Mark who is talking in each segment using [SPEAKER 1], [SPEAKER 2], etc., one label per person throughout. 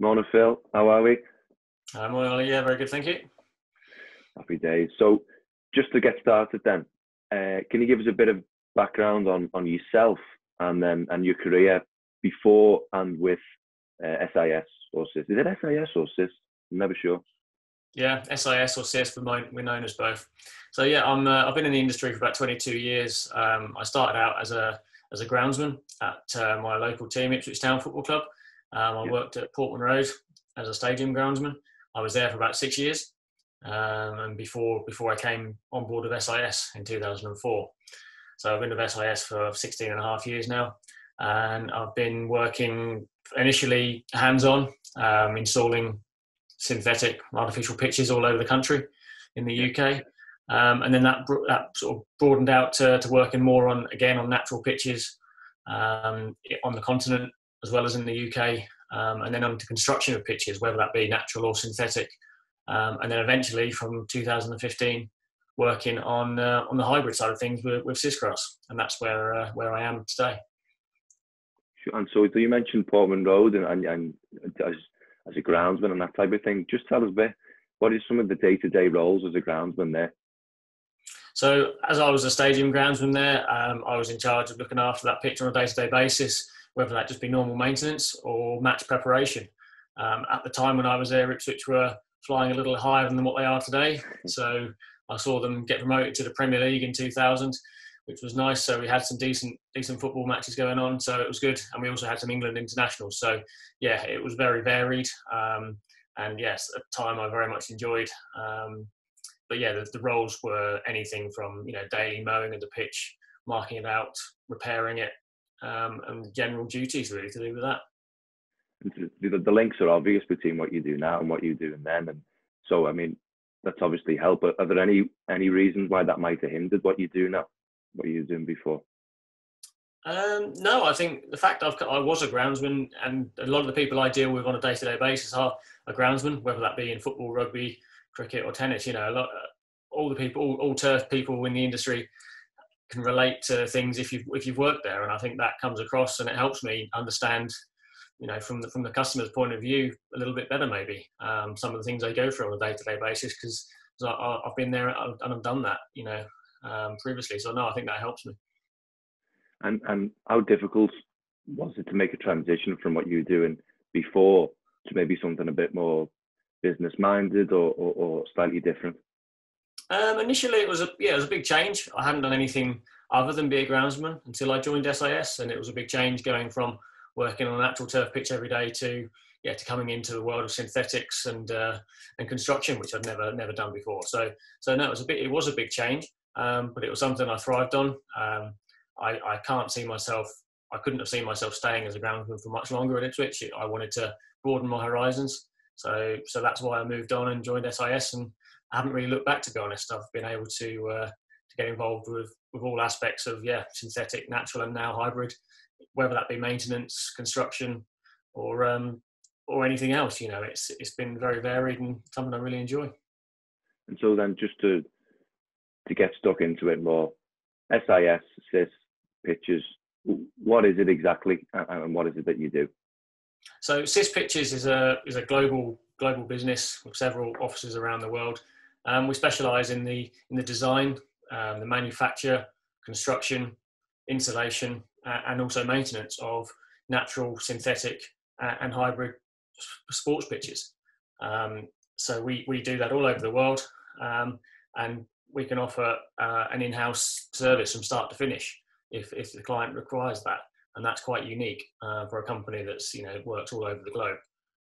[SPEAKER 1] Morning, Phil. How are we?
[SPEAKER 2] I'm well, yeah, very good, thank you.
[SPEAKER 1] Happy days. So, just to get started, then, uh, can you give us a bit of background on on yourself and then and your career before and with uh, SIS or CIS? Is it SIS or CIS? I'm never sure.
[SPEAKER 2] Yeah, SIS or CIS, we're known as both. So yeah, I'm uh, I've been in the industry for about 22 years. Um, I started out as a as a groundsman at uh, my local team, Ipswich Town Football Club. Um, I yeah. worked at Portman Road as a stadium groundsman. I was there for about six years, um, and before before I came on board with SIS in 2004. So I've been with SIS for 16 and a half years now, and I've been working initially hands-on, um, installing synthetic artificial pitches all over the country in the UK. Um, and then that, that sort of broadened out to, to, working more on again on natural pitches um, on the continent as well as in the UK, um, and then on to construction of pitches, whether that be natural or synthetic, um, and then eventually from 2015 working on uh, on the hybrid side of things with, with Sisgrass, and that's where uh, where I am today.
[SPEAKER 1] And so, you mentioned Portman Road and, and, and as as a groundsman and that type of thing. Just tell us a bit. What is some of the day to day roles as a groundsman there?
[SPEAKER 2] So, as I was a stadium groundsman there, um, I was in charge of looking after that pitch on a day to day basis, whether that just be normal maintenance or match preparation. Um, at the time when I was there, Ipswich were flying a little higher than what they are today. So, I saw them get promoted to the Premier League in 2000, which was nice. So we had some decent decent football matches going on, so it was good. And we also had some England internationals. So yeah, it was very varied. Um, and yes, at the time I very much enjoyed. Um, but yeah, the, the, roles were anything from you know daily mowing of the pitch, marking it out, repairing it, um, and general duties really to do with that.
[SPEAKER 1] The, the links are obvious between what you do now and what you do then, and so I mean that's obviously helped. But are there any any reasons why that might have hindered what you do now, what you were doing before?
[SPEAKER 2] Um, no, I think the fact I've, I was a groundsman, and a lot of the people I deal with on a day-to-day basis are a groundsman, whether that be in football, rugby, cricket, or tennis. You know, a lot, all the people, all, all turf people in the industry can relate to things if you've if you've worked there, and I think that comes across, and it helps me understand you know, from the, from the customer's point of view, a little bit better maybe. Um, some of the things they go through on a day-to-day basis because I've been there and I've done that, you know, um, previously. So no, I think that helps me.
[SPEAKER 1] And and how difficult was it to make a transition from what you were doing before to maybe something a bit more business-minded or, or, or slightly different?
[SPEAKER 2] Um, initially, it was a yeah, it was a big change. I hadn't done anything other than be a groundsman until I joined SIS, and it was a big change going from working on an actual turf pitch every day to yeah to coming into the world of synthetics and uh, and construction, which I'd never never done before. So so no, it was a bit it was a big change, um, but it was something I thrived on. Um, I, I can't see myself. I couldn't have seen myself staying as a groundsman for much longer at Ipswich. I wanted to broaden my horizons, so so that's why I moved on and joined SIS, and I haven't really looked back to be honest. I've been able to uh, to get involved with with all aspects of yeah synthetic, natural, and now hybrid whether that be maintenance, construction, or um, or anything else. You know, it's it's been very varied and something I really enjoy.
[SPEAKER 1] And so then, just to to get stuck into it more, SIS, CIS, pitches. What is it exactly, and what is it that you do?
[SPEAKER 2] So SIS Pitches is a is a global global business with several offices around the world. Um, we specialise in the in the design, um, the manufacture, construction, insulation, uh, and also maintenance of natural, synthetic, uh, and hybrid sports pitches. Um, so we, we do that all over the world, um, and we can offer uh, an in-house service from start to finish if, if the client requires that, and that's quite unique uh, for a company that's you know works all over the globe.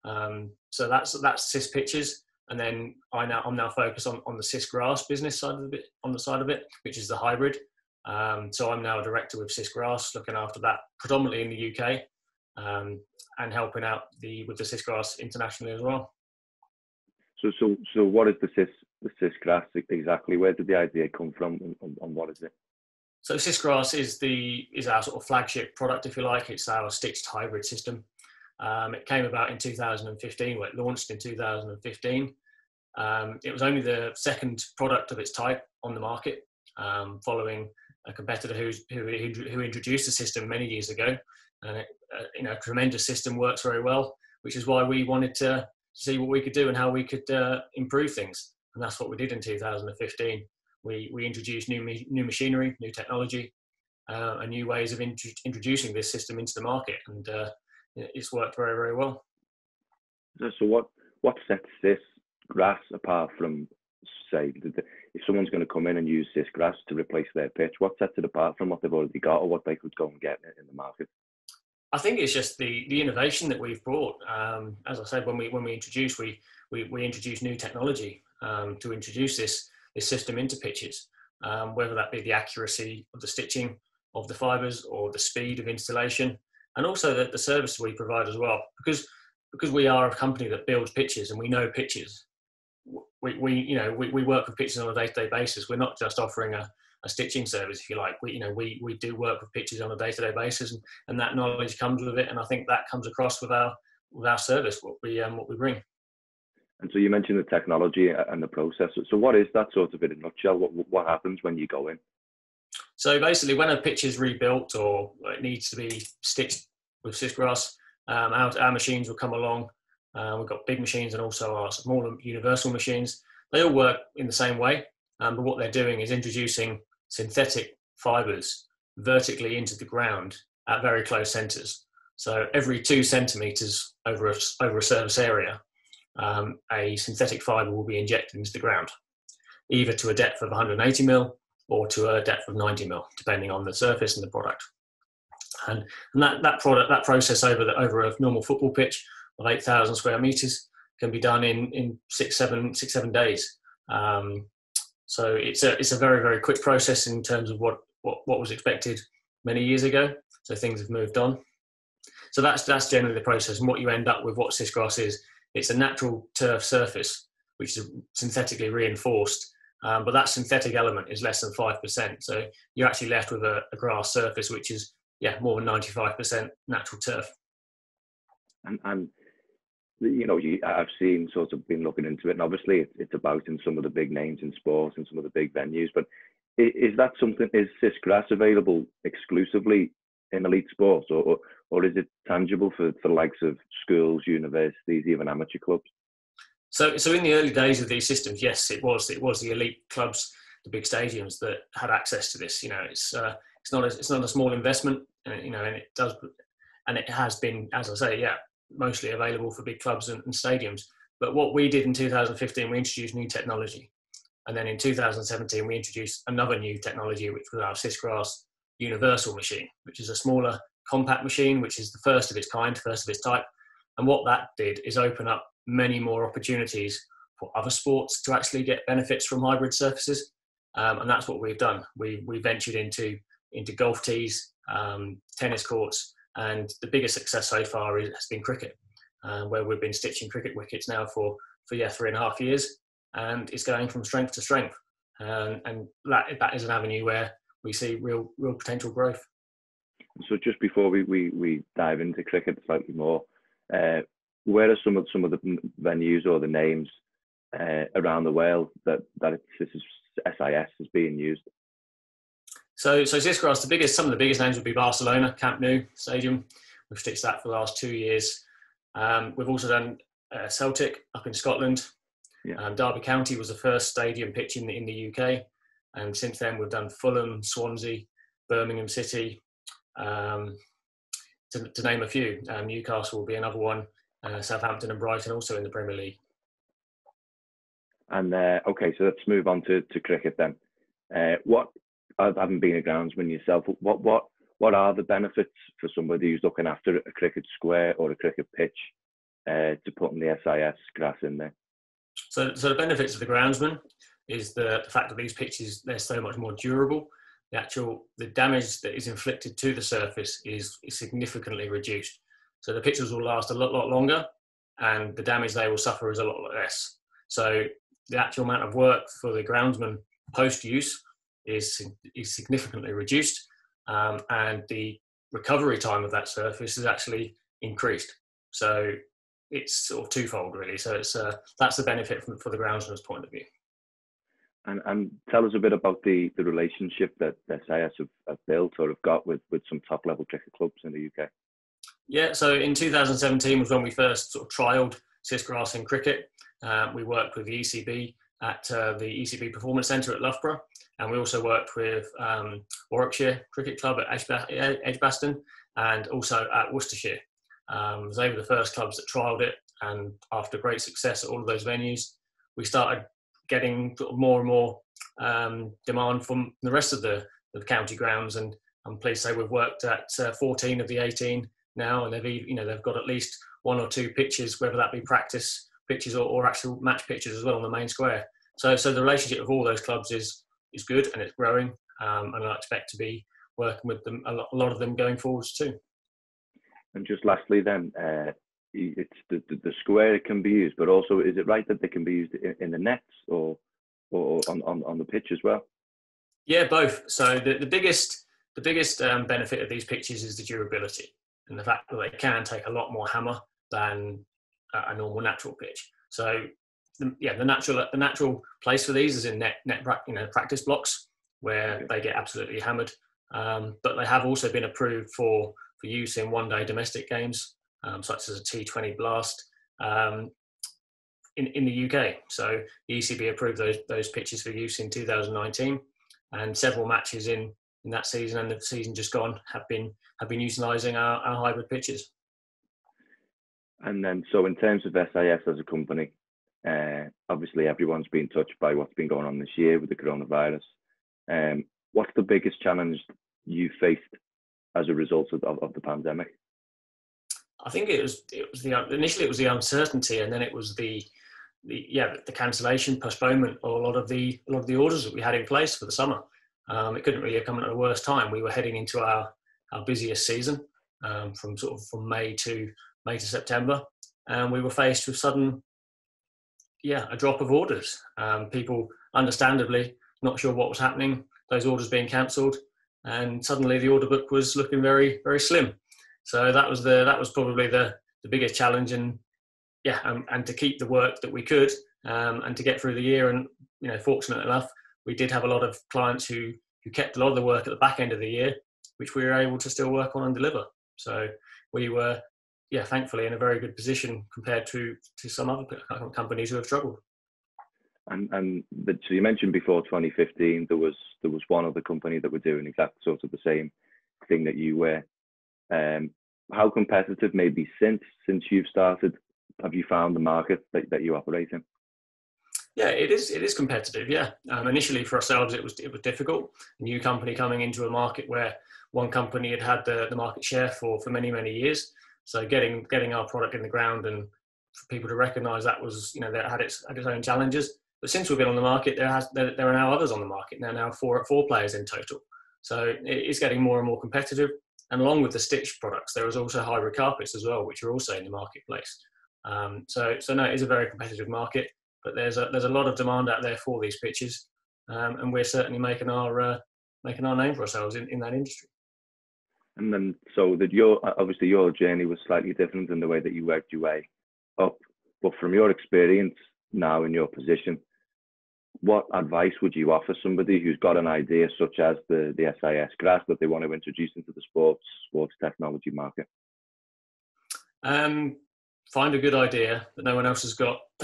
[SPEAKER 2] Um, so that's that's SIS Pitches, and then I now I'm now focused on, on the SISGrass business side of it on the side of it, which is the hybrid. Um, so I'm now a director with SISGrass, looking after that predominantly in the UK um, and helping out the with the SISGrass internationally as well.
[SPEAKER 1] So, so, so, what is the CIS the SISGrass exactly? Where did the idea come from, and, and what is it?
[SPEAKER 2] So, SISGrass is the is our sort of flagship product, if you like. It's our stitched hybrid system. Um, it came about in 2015. Well, it launched in 2015. Um, it was only the second product of its type on the market, um, following a competitor who, who introduced the system many years ago. And it, uh, you know, tremendous system works very well. which is why we wanted to see what we could do and how we could uh, improve things. And that's what we did in 2015. We, we introduced new, new machinery, new technology, uh, and new ways of int- introducing this system into the market. And uh, it's worked very, very well.
[SPEAKER 1] So, what, what sets this grass apart from, say, if someone's going to come in and use this grass to replace their pitch, what sets it apart from what they've already got or what they could go and get in the market?
[SPEAKER 2] I think it's just the the innovation that we've brought. Um, as I said, when we when we introduced we we, we introduced new technology um, to introduce this this system into pitches, um, whether that be the accuracy of the stitching of the fibres or the speed of installation, and also the, the service we provide as well. Because because we are a company that builds pitches and we know pitches. We, we you know we, we work with pitches on a day to day basis. We're not just offering a a stitching service, if you like. We, you know, we, we do work with pitches on a day-to-day basis, and, and that knowledge comes with it. And I think that comes across with our with our service, what we um, what we bring.
[SPEAKER 1] And so you mentioned the technology and the process. So what is that sort of in a nutshell? What what happens when you go in?
[SPEAKER 2] So basically, when a pitch is rebuilt or it needs to be stitched with SISGrass, um, our, our machines will come along. Uh, we've got big machines and also our smaller universal machines. They all work in the same way, um, but what they're doing is introducing synthetic fibers vertically into the ground at very close centres. So every two centimetres over a, over a surface area, um, a synthetic fibre will be injected into the ground, either to a depth of 180 mil or to a depth of 90 mil, depending on the surface and the product. And, and that, that product, that process over the, over a normal football pitch of 8,000 square meters can be done in, in six, seven, six, seven days. Um, so it's a it's a very very quick process in terms of what what, what was expected many years ago. So things have moved on. So that's that's generally the process. And what you end up with, what SISGrass is, it's a natural turf surface which is synthetically reinforced, um, but that synthetic element is less than five percent. So you're actually left with a, a grass surface which is yeah more than ninety five percent natural turf.
[SPEAKER 1] And, and you know, you, I've seen sort of been looking into it, and obviously it's, it's about in some of the big names in sports and some of the big venues. But is, is that something? Is this grass available exclusively in elite sports, or, or or is it tangible for for the likes of schools, universities, even amateur clubs?
[SPEAKER 2] So, so in the early days of these systems, yes, it was it was the elite clubs, the big stadiums that had access to this. You know, it's uh, it's not a, it's not a small investment, and, you know, and it does, and it has been, as I say, yeah, mostly available for big clubs and, and stadiums. But what we did in 2015, we introduced new technology. And then in 2017, we introduced another new technology, which was our SISGrass Universal machine, which is a smaller compact machine, which is the first of its kind, first of its type. And what that did is open up many more opportunities for other sports to actually get benefits from hybrid surfaces. Um, and that's what we've done. We, we ventured into, into golf tees, um, tennis courts, and the biggest success so far is, has been cricket, uh, where we've been stitching cricket wickets now for, for yeah, three and a half years. And it's going from strength to strength. Um, and that, that is an avenue where we see real, real potential growth.
[SPEAKER 1] So just before we, we, we dive into cricket slightly more, uh, where are some of some of the venues or the names uh, around the world that that this is SIS is being used?
[SPEAKER 2] So, so SISGrass, the biggest, some of the biggest names would be Barcelona, Camp Nou Stadium. We've stitched that for the last two years. Um, we've also done uh, Celtic up in Scotland. Yeah. Um, Derby County was the first stadium pitch in the, in the UK. And since then, we've done Fulham, Swansea, Birmingham City, um, to, to, name a few. Um, Newcastle will be another one. Uh, Southampton and Brighton also in the Premier League.
[SPEAKER 1] And uh, okay, so let's move on to, to cricket then. Uh, what I haven't been a groundsman yourself. What what what are the benefits for somebody who's looking after a cricket square or a cricket pitch uh, to putting the SIS grass in there?
[SPEAKER 2] So, so the benefits of the groundsman is the, the fact that these pitches they're so much more durable. The actual the damage that is inflicted to the surface is, is significantly reduced. So the pitches will last a lot lot longer, and the damage they will suffer is a lot less. So the actual amount of work for the groundsman post use is, is significantly reduced um, and the recovery time of that surface is actually increased. So it's sort of twofold really. So it's uh, that's the benefit from, for the groundsman's point of view.
[SPEAKER 1] And, and tell us a bit about the, the relationship that SIS have, have built or have got with, with some top level cricket clubs in the UK.
[SPEAKER 2] Yeah, so in 2017 was when we first sort of trialled SISGrass in cricket. Uh, we worked with the ECB at uh, the ECB Performance Centre at Loughborough, and we also worked with um, Warwickshire Cricket Club at Edgbaston and also at Worcestershire. Um, they were the first clubs that trialled it, and after great success at all of those venues, we started getting more and more um, demand from the rest of the, the county grounds. And I'm pleased to say we've worked at uh, 14 of the 18 now, and they've you know they've got at least one or two pitches, whether that be practice pitches or, or actual match pictures as well on the main square. So so the relationship of all those clubs is is good and it's growing, um, and I expect to be working with them a lot, a lot of them going forwards too.
[SPEAKER 1] And just lastly, then, uh, it's the, the, the square can be used, but also is it right that they can be used in, in the nets or or on, on, on the pitch as well?
[SPEAKER 2] Yeah, both. So the, the biggest the biggest um, benefit of these pitches is the durability and the fact that they can take a lot more hammer than a normal natural pitch. So the, yeah, the natural the natural place for these is in net net you know practice blocks where they get absolutely hammered. Um, but they have also been approved for for use in one day domestic games um, such as a T20 Blast um, in, in the UK. So the ECB approved those, those pitches for use in 2019 and several matches in, in that season and the season just gone have been, have been utilising our, our hybrid pitches.
[SPEAKER 1] And then, so in terms of SIS as a company, uh, obviously everyone's been touched by what's been going on this year with the coronavirus. Um, what's the biggest challenge you faced as a result of, of, the pandemic?
[SPEAKER 2] I think it was it was the initially it was the uncertainty, and then it was the the yeah the cancellation, postponement of a lot of the a lot of the orders that we had in place for the summer. Um, it couldn't really have come at a worse time. We were heading into our our busiest season um, from sort of from May to May to September, and we were faced with sudden yeah a drop of orders. Um, people understandably not sure what was happening. Those orders being cancelled, and suddenly the order book was looking very very slim. So that was the that was probably the the biggest challenge, and yeah, um, and to keep the work that we could, um, and to get through the year. And you know, fortunate enough, we did have a lot of clients who who kept a lot of the work at the back end of the year, which we were able to still work on and deliver. So we were, yeah, thankfully in a very good position compared to to some other companies who have struggled.
[SPEAKER 1] And and the, so you mentioned before 2015 there was there was one other company that were doing exactly sort of the same thing that you were. Um, how competitive, maybe since since you've started, have you found the market that, that you operate in?
[SPEAKER 2] Yeah, it is. It is competitive. Yeah. Um, initially, for ourselves, it was it was difficult. A new company coming into a market where one company had had the, the market share for for many many years. So getting getting our product in the ground and for people to recognise that was you know that had its had its own challenges. But since we've been on the market, there has there, there are now others on the market. There are now four four players in total. So it is getting more and more competitive. And along with the Stitch products, there is also hybrid carpets as well, which are also in the marketplace. Um, so, so no, it is a very competitive market, but there's a there's a lot of demand out there for these pitches, um, and we're certainly making our uh, making our name for ourselves in, in that industry.
[SPEAKER 1] And then, so that your obviously your journey was slightly different in the way that you worked your way up, but from your experience now in your position, what advice would you offer somebody who's got an idea such as the, the SIS grass that they want to introduce into the sports sports technology market?
[SPEAKER 2] Um, find a good idea that no one else has got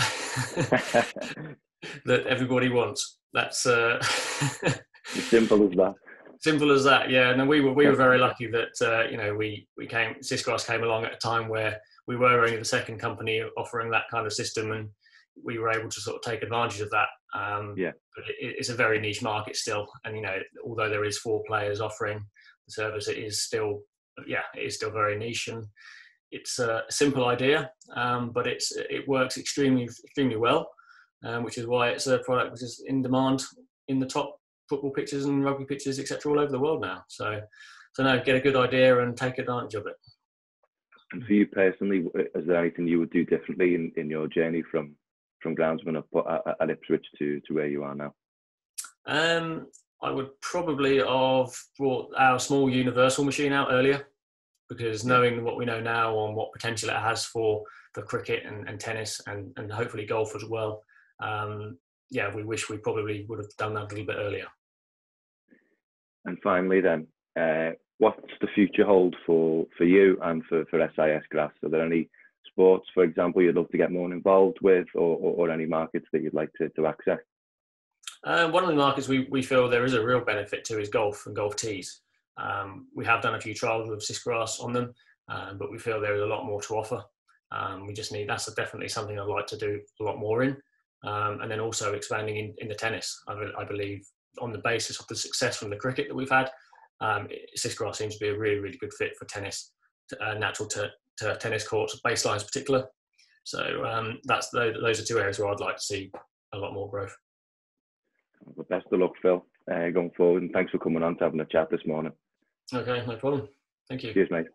[SPEAKER 2] that everybody wants. That's uh,
[SPEAKER 1] simple as that.
[SPEAKER 2] Simple as that. Yeah. No, we were we were very lucky that uh, you know we we came SISGrass came along at a time where we were only the second company offering that kind of system and we were able to sort of take advantage of that. Um,
[SPEAKER 1] yeah.
[SPEAKER 2] But it, it's a very niche market still, and you know, although there is four players offering the service, it is still, yeah, it is still very niche, and it's a simple idea, um, but it's it works extremely extremely well, um, which is why it's a product which is in demand in the top football pitches and rugby pitches, etc., all over the world now. So, so now get a good idea and take advantage of it.
[SPEAKER 1] And for you personally, is there anything you would do differently in, in your journey from from groundsman up at, at Ipswich to, to where you are now?
[SPEAKER 2] Um, I would probably have brought our small universal machine out earlier because knowing what we know now on what potential it has for, for cricket and, and tennis and, and hopefully golf as well, um, yeah, we wish we probably would have done that a little bit earlier.
[SPEAKER 1] And finally, then, uh, what's the future hold for for you and for for SIS Grass? Are there any sports, for example, you'd love to get more involved with, or, or, or any markets that you'd like to, to access?
[SPEAKER 2] Uh, one of the markets we, we feel there is a real benefit to is golf and golf tees. Um, we have done a few trials with Sis Grass on them, um, but we feel there is a lot more to offer. Um, we just need that's definitely something I'd like to do a lot more in, um, and then also expanding in, in the tennis. I, I, believe on the basis of the success from the cricket that we've had, um, Grass seems to be a really really good fit for tennis, uh, natural to, to tennis courts, baselines in particular. So um, that's those are two areas where I'd like to see a lot more growth.
[SPEAKER 1] Well, best of luck, Phil, uh, going forward, and thanks for coming on to having a chat this morning.
[SPEAKER 2] Okay, no problem. Thank you.
[SPEAKER 1] Cheers, mate.